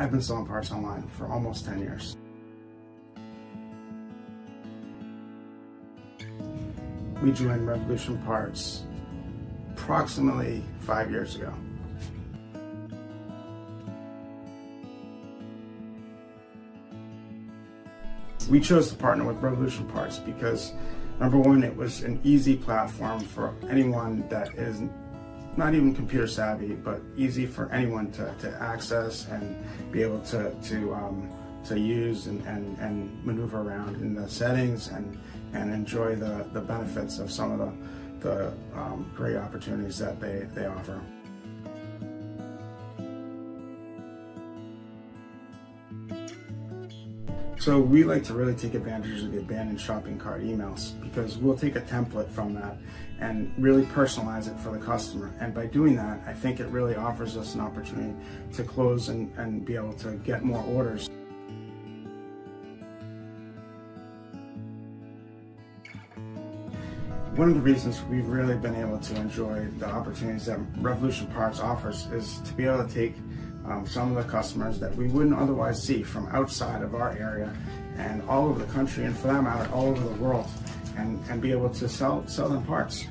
I've been selling parts online for almost 10 years. We joined RevolutionParts approximately five years ago. We chose to partner with RevolutionParts because number one, it was an easy platform for anyone that is not even computer savvy, but easy for anyone to, to access and be able to, to, um, to use and, and, and maneuver around in the settings and, and enjoy the, the benefits of some of the, the um, great opportunities that they, they offer. So we like to really take advantage of the abandoned shopping cart emails because we'll take a template from that and really personalize it for the customer. And by doing that, I think it really offers us an opportunity to close and, and be able to get more orders. One of the reasons we've really been able to enjoy the opportunities that RevolutionParts offers is to be able to take um, some of the customers that we wouldn't otherwise see from outside of our area and all over the country and for that matter all over the world and, and be able to sell, sell them parts.